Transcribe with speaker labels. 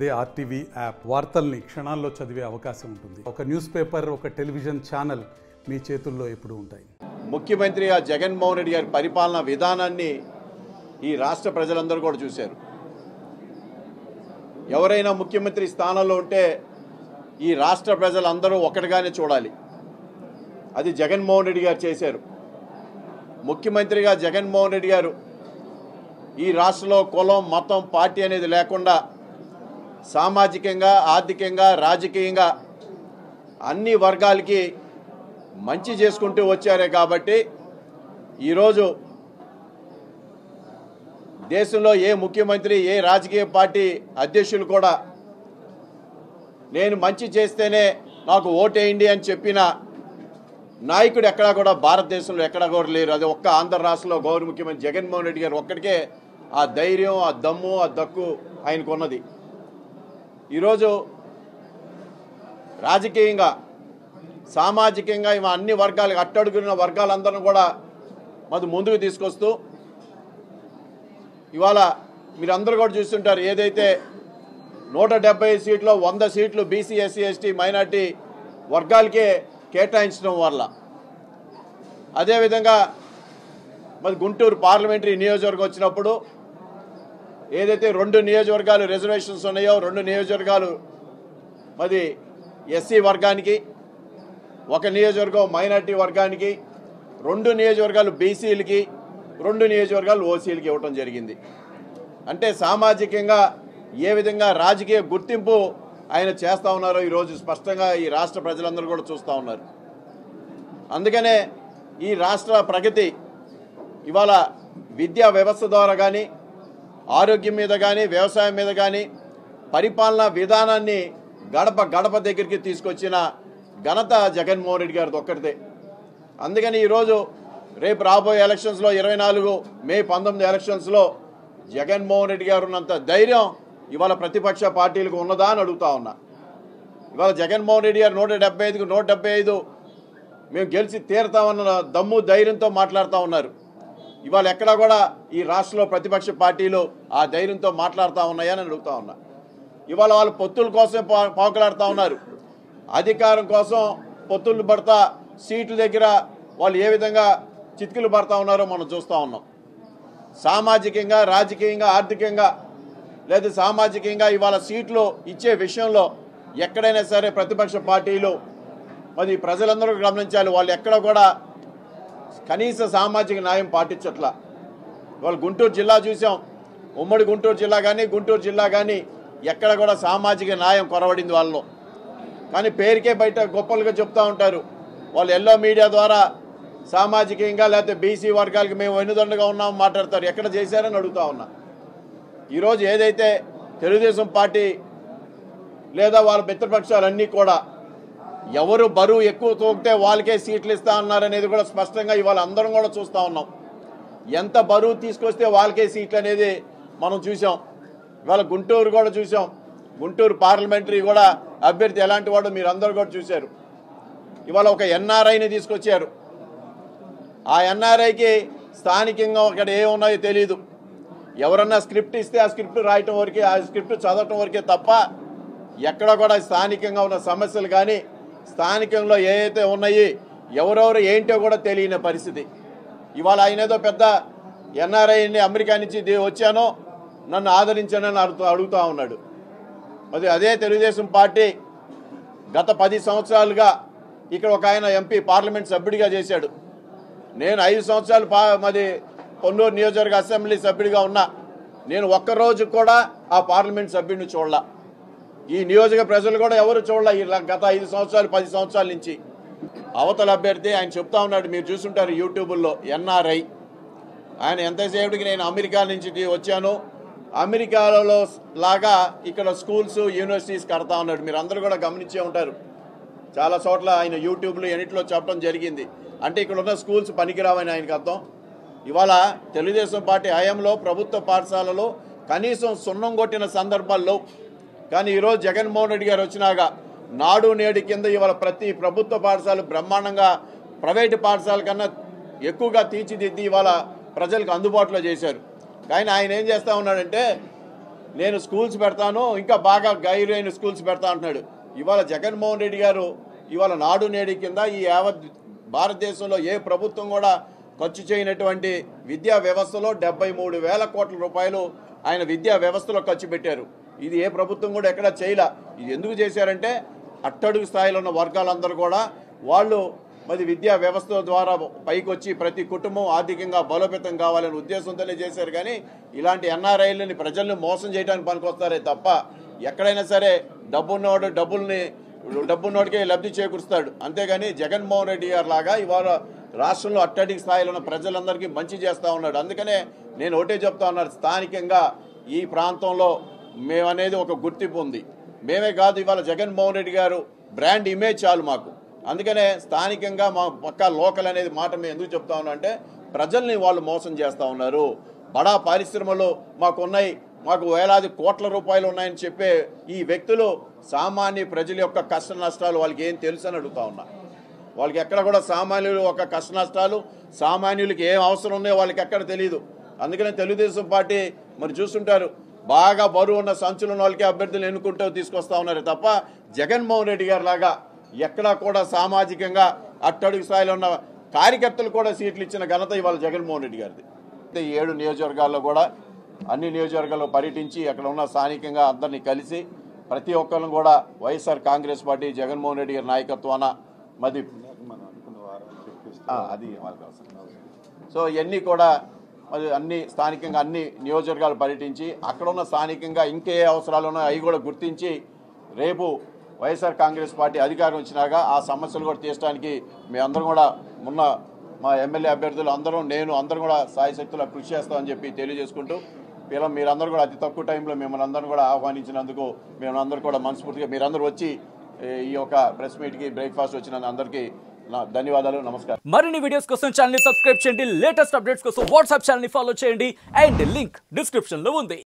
Speaker 1: అదే RTV app వార్తల్ని క్షణాల్లో చదివే అవకాశం ఉంటుంది. ఒక న్యూస్ పేపర్ ఒక టెలివిజన్ ఛానల్ మీ చేతుల్లో ఎప్పుడు ఉంటాయి.
Speaker 2: ముఖ్యమంత్రిగా జగన్మోహన్ రెడ్డి గారి పరిపాలన విధానాన్ని ఈ రాష్ట్ర ప్రజలందరూ కూడా చూశారు. ఎవరైనా ముఖ్యమంత్రి స్థానంలో ఉంటే ఈ రాష్ట్ర ప్రజలందరూ ఒకటిగానే చూడాలి. అది జగన్మోహన్ రెడ్డి గారు చేశారు. ముఖ్యమంత్రిగా జగన్మోహన్ రెడ్డి గారు ఈ రాష్ట్రంలో కులం మతం పార్టీ అనేది లేకుండా సామాజికంగా ఆర్థికంగా రాజకీయంగా అన్ని వర్గాలకి మంచి చేసుకుంటూ వచ్చారే కాబట్టి ఈరోజు దేశంలో ఏ ముఖ్యమంత్రి ఏ రాజకీయ పార్టీ అధ్యక్షులు కూడా నేను మంచి చేస్తేనే నాకు ఓటేయండి అని చెప్పిన నాయకుడు ఎక్కడా కూడా భారతదేశంలో ఎక్కడా కూడా లేరు. అది ఒక్క ఆంధ్ర రాష్ట్రంలో గౌరవ ముఖ్యమంత్రి జగన్మోహన్ రెడ్డి గారు ఒక్కడికే ఆ ధైర్యం ఆ దమ్ము ఆ దక్కు ఆయనకున్నది. ఈరోజు రాజకీయంగా సామాజికంగా ఇవి అన్ని వర్గాలకు అట్టడుగున్న వర్గాలందరిని కూడా మరి ముందుకు తీసుకొస్తూ ఇవాళ మీరందరూ కూడా చూస్తుంటారు ఏదైతే నూట డెబ్బై సీట్లో వంద సీట్లు బీసీ ఎస్సీ ఎస్టీ మైనార్టీ వర్గాలకే కేటాయించడం వల్ల. అదేవిధంగా మరి గుంటూరు పార్లమెంటరీ నియోజకవర్గం వచ్చినప్పుడు ఏదైతే రెండు నియోజకవర్గాలు రిజర్వేషన్స్ ఉన్నాయో రెండు నియోజకవర్గాలు మరి ఎస్సీ వర్గానికి ఒక నియోజకవర్గం మైనార్టీ వర్గానికి రెండు నియోజకవర్గాలు బీసీలకి రెండు నియోజకవర్గాలు ఓసీలకి ఇవ్వటం జరిగింది. అంటే సామాజికంగా ఏ విధంగా రాజకీయ గుర్తింపు ఆయన చేస్తూ ఉన్నారో ఈరోజు స్పష్టంగా ఈ రాష్ట్ర ప్రజలందరూ కూడా చూస్తూ ఉన్నారు. అందుకనే ఈ రాష్ట్ర ప్రగతి ఇవాళ విద్యా వ్యవస్థ ద్వారా కానీ ఆరోగ్యం మీద కానీ వ్యవసాయం మీద కానీ పరిపాలనా విధానాన్ని గడప గడప దగ్గరికి తీసుకొచ్చిన ఘనత జగన్మోహన్ రెడ్డి గారిది ఒక్కరిదే అందుకని ఈరోజు రేపు రాబోయే ఎలక్షన్స్లో ఇరవై నాలుగు మే పంతొమ్మిది ఎలక్షన్స్లో జగన్మోహన్ రెడ్డి గారు ఉన్నంత ధైర్యం ఇవాళ ప్రతిపక్ష పార్టీలకు ఉన్నదా అని అడుగుతా ఉన్నా. ఇవాళ జగన్మోహన్ రెడ్డి గారు నూట డెబ్బై ఐదుకు నూట డెబ్బై ఐదు మేము గెలిచి తీరుతామన్న దమ్ము ధైర్యంతో మాట్లాడుతూ ఉన్నారు. ఇవాళ ఎక్కడా కూడా ఈ రాష్ట్రంలో ప్రతిపక్ష పార్టీలు ఆ ధైర్యంతో మాట్లాడుతూ ఉన్నాయని అడుగుతా ఉన్నా. ఇవాళ వాళ్ళు పొత్తుల కోసం పా- పాకులాడుతూ ఉన్నారు. అధికారం కోసం పొత్తులు పడతా సీట్ల దగ్గర వాళ్ళు ఏ విధంగా చితికిలు పడతా ఉన్నారో మనం చూస్తూ ఉన్నాం. సామాజికంగా రాజకీయంగా ఆర్థికంగా లేదా సామాజికంగా ఇవాళ సీట్లు ఇచ్చే విషయంలో ఎక్కడైనా సరే ప్రతిపక్ష పార్టీలు మరి ప్రజలందరూ గమనించాలి వాళ్ళు ఎక్కడ కూడా కనీస సామాజిక న్యాయం పాటించట్లా. వాళ్ళు గుంటూరు జిల్లా చూసాం. ఉమ్మడి గుంటూరు జిల్లా కానీ గుంటూరు జిల్లా కానీ ఎక్కడ కూడా సామాజిక న్యాయం కొరవడింది వాళ్ళలో. కానీ పేరుకే బయట గొప్పలుగా చెప్తూ ఉంటారు. వాళ్ళు ఎల్లో మీడియా ద్వారా సామాజికంగా లేకపోతే బీసీ వర్గాలకి మేము వెన్నుదండగా ఉన్నాం మాట్లాడతారు. ఎక్కడ చేశారని అడుగుతా ఉన్నా. ఈరోజు ఏదైతే తెలుగుదేశం పార్టీ లేదా వాళ్ళ మిత్రపక్షాలన్నీ కూడా ఎవరు బరువు ఎక్కువ తూగితే వాళ్ళకే సీట్లు ఇస్తా అన్నారనేది కూడా స్పష్టంగా ఇవాళ అందరం కూడా చూస్తూ ఉన్నాం. ఎంత బరువు తీసుకొస్తే వాళ్ళకే సీట్లు అనేది మనం చూసాం. ఇవాళ గుంటూరు కూడా చూసాం. గుంటూరు పార్లమెంటరీ కూడా అభ్యర్థి ఎలాంటి వాడు మీరు అందరూ కూడా చూశారు. ఇవాళ ఒక ఎన్ఆర్ఐని తీసుకొచ్చారు. ఆ ఎన్ఆర్ఐకి స్థానికంగా అక్కడ ఏమున్నాయో ఉన్నాయో తెలియదు ఎవరన్నా స్క్రిప్ట్ ఇస్తే ఆ స్క్రిప్ట్ రాయటం వరకే ఆ స్క్రిప్ట్ చదవటం వరకే తప్ప ఎక్కడ కూడా స్థానికంగా ఉన్న సమస్యలు కానీ స్థానికంలో ఏ అయితే ఉన్నాయి ఎవరెవరు ఏంటో కూడా తెలియని పరిస్థితి. ఇవాళ ఆయన ఏదో పెద్ద ఎన్ఆర్ఐని అమెరికా నుంచి వచ్చానో నన్ను ఆదరించానని అడుగుతా అడుగుతూ ఉన్నాడు. మరి అదే తెలుగుదేశం పార్టీ గత పది సంవత్సరాలుగా ఇక్కడ ఒక ఆయన ఎంపీ పార్లమెంట్ సభ్యుడిగా చేశాడు. నేను ఐదు సంవత్సరాలు పా మరి కొన్నూరు నియోజకవర్గ అసెంబ్లీ సభ్యుడిగా ఉన్నా. నేను ఒక్కరోజు కూడా ఆ పార్లమెంట్ సభ్యుడిని చూడలా. ఈ నియోజక ప్రజలు కూడా ఎవరు చూడలే ఈ గత ఐదు సంవత్సరాలు పది సంవత్సరాల నుంచి. అవతల అభ్యర్థి ఆయన చెప్తా ఉన్నాడు మీరు చూసుంటారు యూట్యూబుల్లో ఎన్ఆర్ఐ. ఆయన ఎంతసేపటికి నేను అమెరికా నుంచి వచ్చాను. అమెరికాలో లాగా ఇక్కడ స్కూల్స్ యూనివర్సిటీస్ కడతా ఉన్నాడు. మీరు అందరూ కూడా గమనించే ఉంటారు. చాలా చోట్ల ఆయన యూట్యూబ్లో ఎన్నిట్లో చెప్పడం జరిగింది. అంటే ఇక్కడ ఉన్న స్కూల్స్ పనికిరావని ఆయనకు అర్థం. ఇవాళ తెలుగుదేశం పార్టీ హయాంలో ప్రభుత్వ పాఠశాలలో కనీసం సున్నం కొట్టిన సందర్భాల్లో కానీ ఈరోజు జగన్మోహన్ రెడ్డి గారు వచ్చినాక నాడు నేడు కింద ఇవాళ ప్రతి ప్రభుత్వ పాఠశాల బ్రహ్మాండంగా ప్రైవేటు పాఠశాల కన్నా ఎక్కువగా తీర్చిదిద్ది ఇవాళ ప్రజలకు అందుబాటులో చేశారు. కానీ ఆయన ఏం చేస్తూ ఉన్నాడంటే నేను స్కూల్స్ పెడతాను ఇంకా బాగా గైరైన స్కూల్స్ పెడతా అంటున్నాడు. ఇవాళ జగన్మోహన్ రెడ్డి గారు ఇవాళ నాడు నేడు కింద ఈ యావత్ భారతదేశంలో ఏ ప్రభుత్వం కూడా ఖర్చు చేయనటువంటి విద్యా వ్యవస్థలో డెబ్బై మూడు వేల కోట్ల రూపాయలు ఆయన విద్యా వ్యవస్థలో ఖర్చు పెట్టారు. ఇది ఏ ప్రభుత్వం కూడా ఎక్కడ చేయలే. ఇది ఎందుకు చేశారంటే అట్టడుగు స్థాయిలో ఉన్న వర్గాలందరూ కూడా వాళ్ళు మరి విద్యా వ్యవస్థ ద్వారా పైకి వచ్చి ప్రతి కుటుంబం ఆర్థికంగా బలోపేతం కావాలనే ఉద్దేశంతోనే చేశారు కానీ ఇలాంటి ఎన్ఆర్ఐలని ప్రజల్ని మోసం చేయడానికి పనికొస్తారే తప్ప ఎక్కడైనా సరే డబ్బున్నోడు డబ్బుల్ని డబ్బున్నోడికే లబ్ధి చేకూరుస్తాడు. అంతేగాని జగన్మోహన్ రెడ్డి గారు లాగా ఇవాళ రాష్ట్రంలో అట్టడికి స్థాయిలో ఉన్న ప్రజలందరికీ మంచి చేస్తూ ఉన్నాడు. అందుకనే నేను ఒకటే చెప్తా ఉన్నాను స్థానికంగా ఈ ప్రాంతంలో మేమనేది ఒక గుర్తింపు ఉంది. మేమే కాదు ఇవాళ జగన్మోహన్ రెడ్డి గారు బ్రాండ్ ఇమేజ్ చాలు మాకు. అందుకనే స్థానికంగా మా పక్కా లోకల్ అనేది మాట మేము ఎందుకు చెప్తా ఉన్నా అంటే ప్రజల్ని వాళ్ళు మోసం చేస్తూ ఉన్నారు. బడా పరిశ్రమలు మాకున్నాయి మాకు వేలాది కోట్ల రూపాయలు ఉన్నాయని చెప్పే ఈ వ్యక్తులు సామాన్య ప్రజల యొక్క కష్ట నష్టాలు వాళ్ళకి ఏం తెలుసు అని అడుగుతా ఉన్నా. వాళ్ళకి ఎక్కడ కూడా సామాన్యులు ఒక కష్ట నష్టాలు సామాన్యులకి ఏం అవసరం ఉన్నాయో వాళ్ళకి ఎక్కడ తెలియదు అందుకనే తెలుగుదేశం పార్టీ మరి చూస్తుంటారు బాగా బరువు ఉన్న సంచులు ఉన్న వాళ్ళకి అభ్యర్థులు ఎన్నుకుంటూ తీసుకొస్తా ఉన్నారు తప్ప జగన్మోహన్ రెడ్డి గారు లాగా ఎక్కడా కూడా సామాజికంగా అట్టడుగు స్థాయిలో ఉన్న కార్యకర్తలు కూడా సీట్లు ఇచ్చిన ఘనత ఇవాళ జగన్మోహన్ రెడ్డి గారిది. అయితే ఏడు నియోజకవర్గాల్లో కూడా అన్ని నియోజకవర్గాల్లో పర్యటించి అక్కడ ఉన్న స్థానికంగా అందరినీ కలిసి ప్రతి ఒక్కరిని కూడా YSR Congress party Jaganmohan Reddy గారి నాయకత్వాన ఆ, అది వాళ్ళకి అవసరం. సో ఇవన్నీ కూడా మరి అన్ని స్థానికంగా అన్ని నియోజకవర్గాలు పర్యటించి అక్కడ ఉన్న స్థానికంగా ఇంకే అవసరాలు ఉన్నాయో అవి కూడా గుర్తించి రేపు వైఎస్ఆర్ కాంగ్రెస్ పార్టీ అధికారం వచ్చినాక ఆ సమస్యలు కూడా తీర్చడానికి మేమందరం కూడా మొన్న మా ఎమ్మెల్యే అభ్యర్థులు అందరం నేను అందరం కూడా సాయి శక్తుల కృషి చేస్తామని చెప్పి తెలియజేసుకుంటూ ఇలా మీరందరూ కూడా అతి తక్కువ టైంలో మిమ్మల్ని అందరం కూడా ఆహ్వానించినందుకు మేమందరూ కూడా మనస్ఫూర్తిగా మీరందరూ వచ్చి ఈ యొక్క ప్రెస్ మీట్కి బ్రేక్ఫాస్ట్ వచ్చిన అందరికీ ధన్యవాదాలు నమస్కారం.
Speaker 3: మరిన్ని వీడియోస్ కోసం ఛానల్ని సబ్స్క్రైబ్ చేయండి. లేటెస్ట్ అప్డేట్స్ కోసం వాట్సాప్ ఛానల్ని ఫాలో చేయండి. అండ్ లింక్ డిస్క్రిప్షన్లో ఉంది.